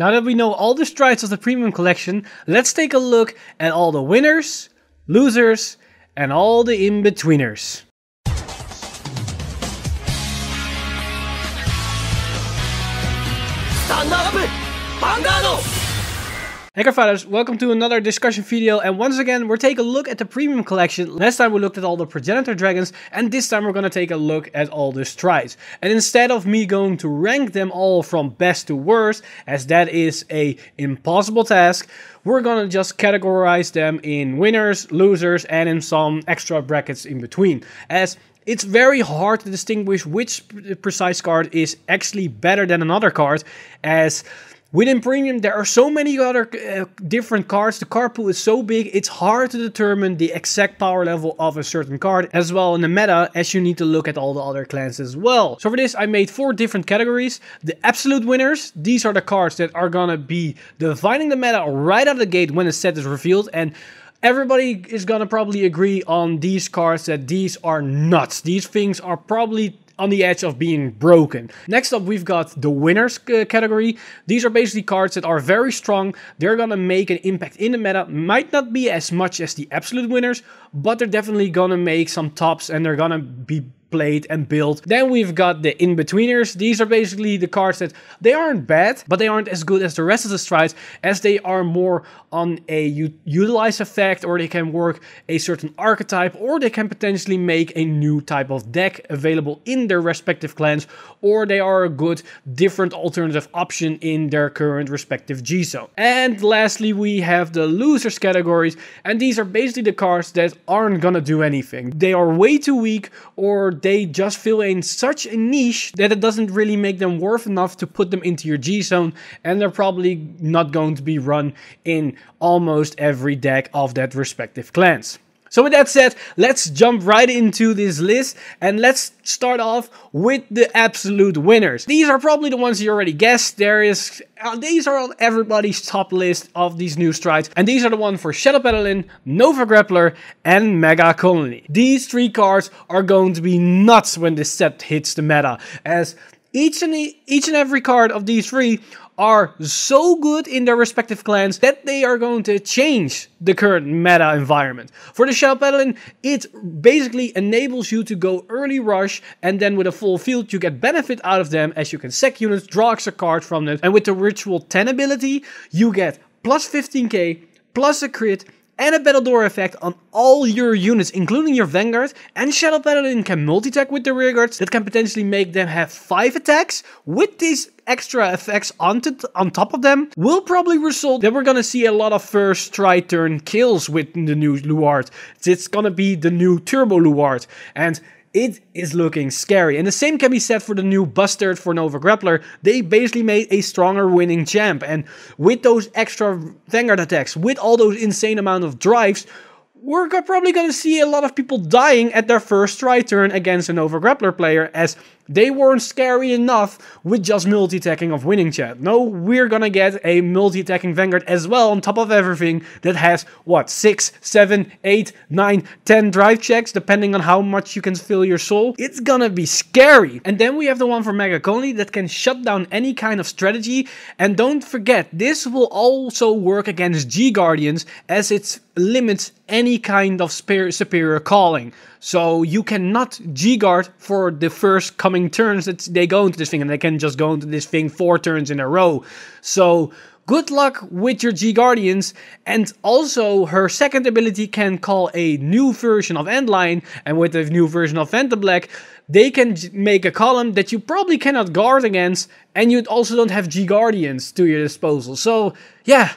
Now that we know all the strides of the premium collection, let's take a look at all the winners, losers, and all the in-betweeners. Hey Fighters, welcome to another discussion video and once again we're taking a look at the premium collection. Last time we looked at all the progenitor dragons and this time we're gonna take a look at all the strides. And instead of me going to rank them all from best to worst, as that is a impossible task, we're gonna just categorize them in winners, losers and in some extra brackets in between. As it's very hard to distinguish which precise card is actually better than another card as Within Premium, there are so many other uh, different cards. The card pool is so big, it's hard to determine the exact power level of a certain card as well in the meta, as you need to look at all the other clans as well. So for this, I made four different categories. The absolute winners, these are the cards that are gonna be defining the meta right out of the gate when the set is revealed. And Everybody is gonna probably agree on these cards that these are nuts. These things are probably on the edge of being broken. Next up, we've got the winners uh, category. These are basically cards that are very strong. They're gonna make an impact in the meta. Might not be as much as the absolute winners, but they're definitely gonna make some tops and they're gonna be played and built. Then we've got the in-betweeners. These are basically the cards that they aren't bad, but they aren't as good as the rest of the strides as they are more on a utilize effect or they can work a certain archetype or they can potentially make a new type of deck available in their respective clans or they are a good different alternative option in their current respective G-zone. And lastly we have the losers categories and these are basically the cards that aren't gonna do anything. They are way too weak or they just fill in such a niche that it doesn't really make them worth enough to put them into your G zone and they're probably not going to be run in almost every deck of that respective clans. So with that said, let's jump right into this list and let's start off with the absolute winners. These are probably the ones you already guessed. There is, uh, these are on everybody's top list of these new strides and these are the one for Shadow Paladin, Nova Grappler and Mega Colony. These three cards are going to be nuts when this set hits the meta as each and, each and every card of these three are so good in their respective clans that they are going to change the current meta environment. For the Shadow Paladin, it basically enables you to go early rush and then with a full field you get benefit out of them as you can sec units, draw extra cards from them and with the Ritual 10 ability you get plus 15k, plus a crit, and a Battle Door effect on all your units, including your Vanguard, and Shadow Paladin can multi-attack with the rearguards that can potentially make them have 5 attacks with these extra effects on, on top of them will probably result that we're gonna see a lot of first stride turn kills with the new Luard. It's gonna be the new Turbo Luard and it is looking scary. And the same can be said for the new Bustard for Nova Grappler. They basically made a stronger winning champ. And with those extra Vanguard attacks, with all those insane amount of drives, we're probably going to see a lot of people dying at their first stride turn against an Nova Grappler player as they weren't scary enough with just multi-attacking of winning chat. No, we're gonna get a multi-attacking Vanguard as well on top of everything that has, what, 6, 7, 8, 9, 10 drive checks depending on how much you can fill your soul. It's gonna be scary. And then we have the one for Mega Colony that can shut down any kind of strategy. And don't forget, this will also work against G-Guardians as it limits any kind of superior calling. So you cannot G-guard for the first coming turns that they go into this thing, and they can just go into this thing four turns in a row. So good luck with your G-Guardians, and also her second ability can call a new version of Endline, and with the new version of Phantom Black, they can make a column that you probably cannot guard against, and you also don't have G-Guardians to your disposal. So, yeah,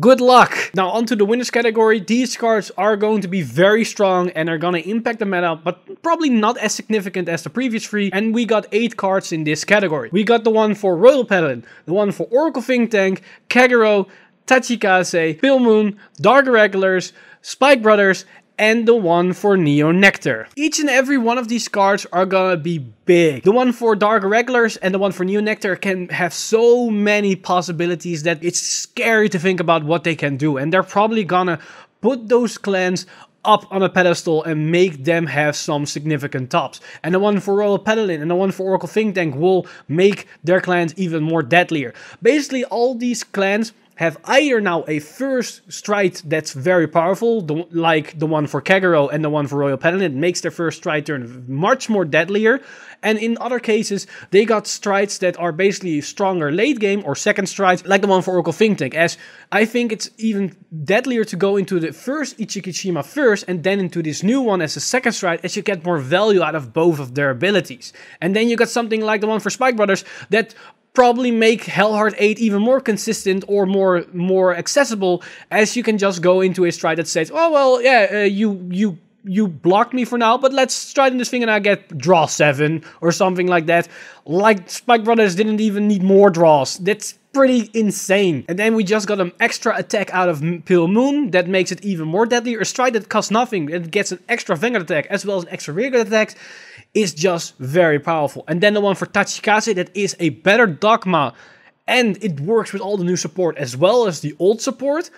Good luck! Now onto the winners category. These cards are going to be very strong and are going to impact the meta, but probably not as significant as the previous three. And we got 8 cards in this category. We got the one for Royal Paladin, the one for Oracle Think Tank, Kagero, Tachikaze, Pale Moon, Dark Regulars, Spike Brothers, and the one for Neo Nectar. Each and every one of these cards are gonna be big. The one for Dark Regulars and the one for Neo Nectar can have so many possibilities that it's scary to think about what they can do. And they're probably gonna put those clans up on a pedestal and make them have some significant tops. And the one for Royal Paladin and the one for Oracle Think Tank will make their clans even more deadlier. Basically, all these clans have either now a first stride that's very powerful, the, like the one for Kagero and the one for Royal Paladin, it makes their first stride turn much more deadlier. And in other cases, they got strides that are basically stronger late game or second strides, like the one for Oracle Think Tank. As I think it's even deadlier to go into the first Ichikishima first and then into this new one as a second stride, as you get more value out of both of their abilities. And then you got something like the one for Spike Brothers that probably make Hellheart 8 even more consistent or more more accessible as you can just go into a stride that says, oh well, yeah, uh, you you you blocked me for now, but let's stride in this thing and I get draw 7 or something like that. Like Spike Brothers didn't even need more draws. That's pretty insane. And then we just got an extra attack out of Pale Moon that makes it even more deadly. A stride that costs nothing and gets an extra Vanguard attack as well as an extra rearguard attack is just very powerful. And then the one for Tachikaze that is a better Dogma and it works with all the new support as well as the old support.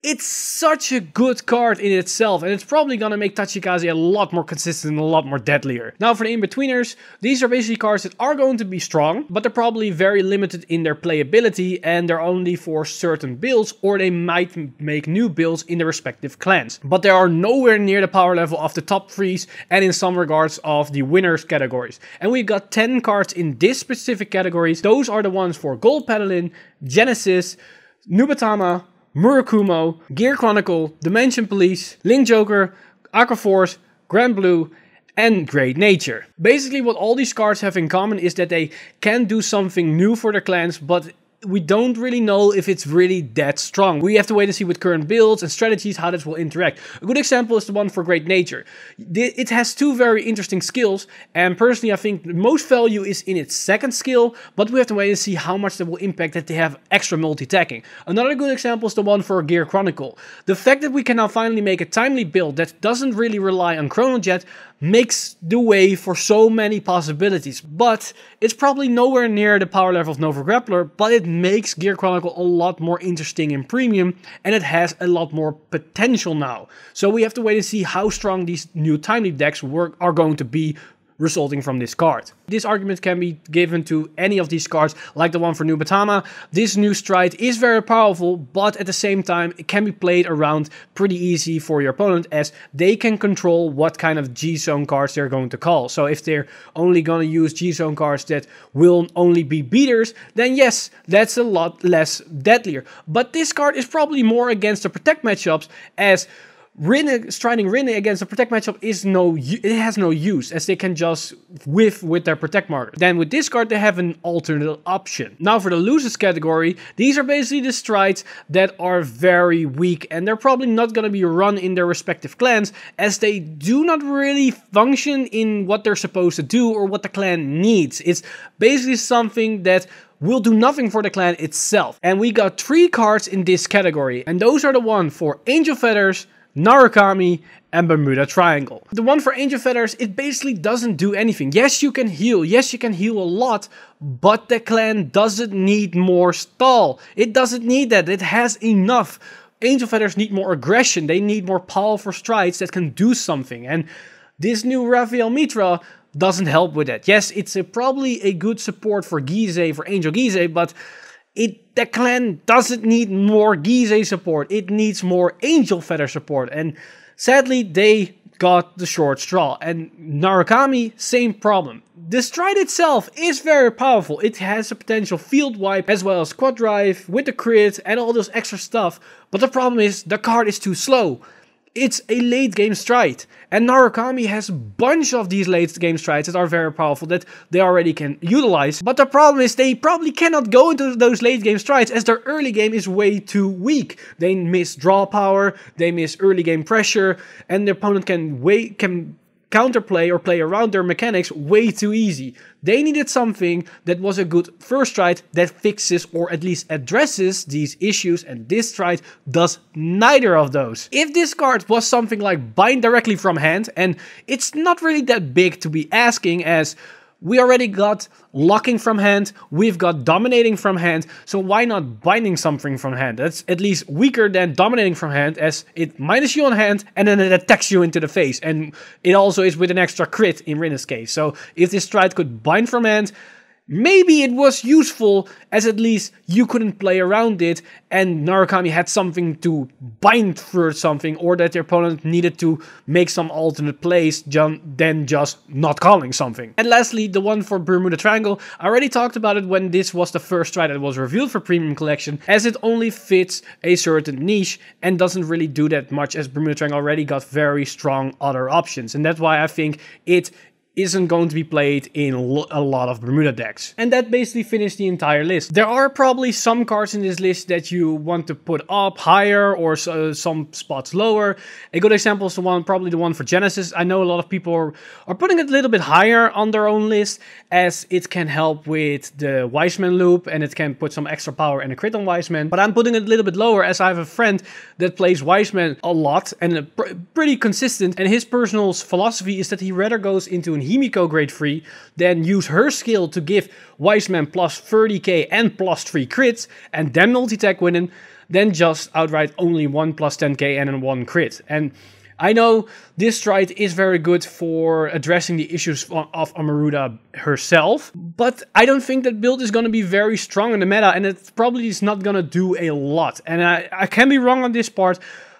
It's such a good card in itself, and it's probably gonna make Tachikaze a lot more consistent and a lot more deadlier. Now for the in-betweeners, these are basically cards that are going to be strong, but they're probably very limited in their playability, and they're only for certain builds, or they might make new builds in their respective clans. But they are nowhere near the power level of the top threes, and in some regards of the winners categories. And we've got 10 cards in this specific categories. Those are the ones for Gold Paladin, Genesis, Nubatama, Murakumo, Gear Chronicle, Dimension Police, Link Joker, Aqua Force, Granblue, and Great Nature. Basically what all these cards have in common is that they can do something new for their clans, but we don't really know if it's really that strong. We have to wait and see with current builds and strategies how this will interact. A good example is the one for Great Nature. It has two very interesting skills, and personally I think the most value is in its second skill, but we have to wait and see how much that will impact that they have extra multi-attacking. Another good example is the one for Gear Chronicle. The fact that we can now finally make a timely build that doesn't really rely on Chrono Jet makes the way for so many possibilities. But it's probably nowhere near the power level of Nova Grappler, but it makes Gear Chronicle a lot more interesting in premium and it has a lot more potential now. So we have to wait and see how strong these new timely decks work are going to be resulting from this card. This argument can be given to any of these cards, like the one for Nubatama. This new stride is very powerful, but at the same time, it can be played around pretty easy for your opponent as they can control what kind of G-Zone cards they're going to call. So if they're only going to use G-Zone cards that will only be beaters, then yes, that's a lot less deadlier. But this card is probably more against the protect matchups as Rinne, striding Rinne against a protect matchup is no, it has no use as they can just whiff with their protect marker. Then with this card they have an alternate option. Now for the losers category, these are basically the strides that are very weak and they're probably not going to be run in their respective clans as they do not really function in what they're supposed to do or what the clan needs. It's basically something that will do nothing for the clan itself. And we got three cards in this category and those are the one for Angel Feathers, Narukami, and Bermuda Triangle. The one for Angel Feathers, it basically doesn't do anything. Yes, you can heal. Yes, you can heal a lot, but the clan doesn't need more stall. It doesn't need that. It has enough. Angel Feathers need more aggression. They need more powerful strides that can do something. And this new Raphael Mitra doesn't help with that. Yes, it's a, probably a good support for Gise, for Angel Gize, but it the clan doesn't need more Gise support. It needs more Angel Feather support. And sadly, they got the short straw. And Narukami, same problem. The stride itself is very powerful. It has a potential field wipe as well as quad drive with the crit and all those extra stuff. But the problem is the card is too slow. It's a late game stride. And Narukami has a bunch of these late game strides that are very powerful that they already can utilize. But the problem is they probably cannot go into those late game strides as their early game is way too weak. They miss draw power, they miss early game pressure, and the opponent can wait can counterplay or play around their mechanics way too easy. They needed something that was a good first stride that fixes or at least addresses these issues and this stride does neither of those. If this card was something like bind directly from hand and it's not really that big to be asking as we already got locking from hand, we've got dominating from hand, so why not binding something from hand? That's at least weaker than dominating from hand as it minus you on hand and then it attacks you into the face. And it also is with an extra crit in Rinne's case. So if this stride could bind from hand, Maybe it was useful as at least you couldn't play around it and Narukami had something to bind for something or that your opponent needed to make some alternate plays than just not calling something. And lastly, the one for Bermuda Triangle. I already talked about it when this was the first stride that was revealed for Premium Collection as it only fits a certain niche and doesn't really do that much as Bermuda Triangle already got very strong other options. And that's why I think it isn't going to be played in a lot of Bermuda decks. And that basically finished the entire list. There are probably some cards in this list that you want to put up higher or uh, some spots lower. A good example is the one, probably the one for Genesis. I know a lot of people are, are putting it a little bit higher on their own list as it can help with the Wiseman loop and it can put some extra power and a crit on Wiseman. But I'm putting it a little bit lower as I have a friend that plays Wiseman a lot and pr pretty consistent. And his personal philosophy is that he rather goes into an Himiko grade 3, then use her skill to give Wiseman plus 30k and plus 3 crits, and then multi-tech winning, then just outright only 1 plus 10k and then 1 crit. And I know this stride is very good for addressing the issues of Amarula herself, but I don't think that build is going to be very strong in the meta, and it probably is not going to do a lot. And I, I can be wrong on this part,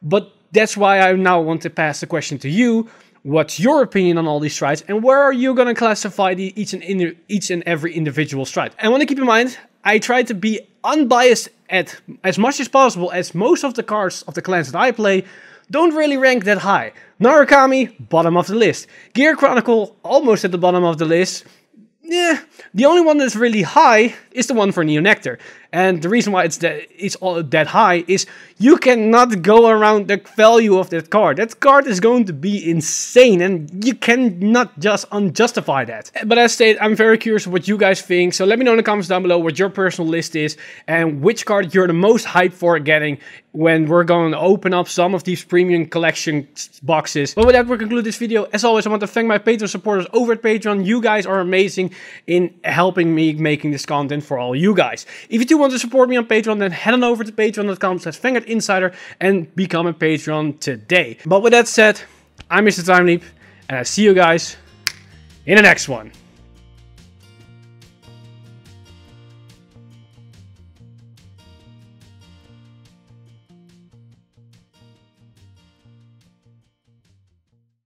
but that's why I now want to pass the question to you. What's your opinion on all these strides, and where are you going to classify the, each and each and every individual stride? I want to keep in mind, I try to be unbiased at as much as possible, as most of the cards of the clans that I play don't really rank that high. Narukami, bottom of the list. Gear Chronicle, almost at the bottom of the list. Yeah, the only one that's really high is the one for Neo Nectar. And the reason why it's that it's all that high is you cannot go around the value of that card. That card is going to be insane and you cannot just unjustify that. But as I stated, I'm very curious what you guys think. So let me know in the comments down below what your personal list is and which card you're the most hyped for getting when we're going to open up some of these premium collection boxes. But with that, we'll conclude this video. As always, I want to thank my Patreon supporters over at Patreon. You guys are amazing in helping me making this content for all you guys. If you do want to support me on Patreon, then head on over to patreon.com slash Insider and become a Patreon today. But with that said, I'm Mr. Time Leap, and I see you guys in the next one.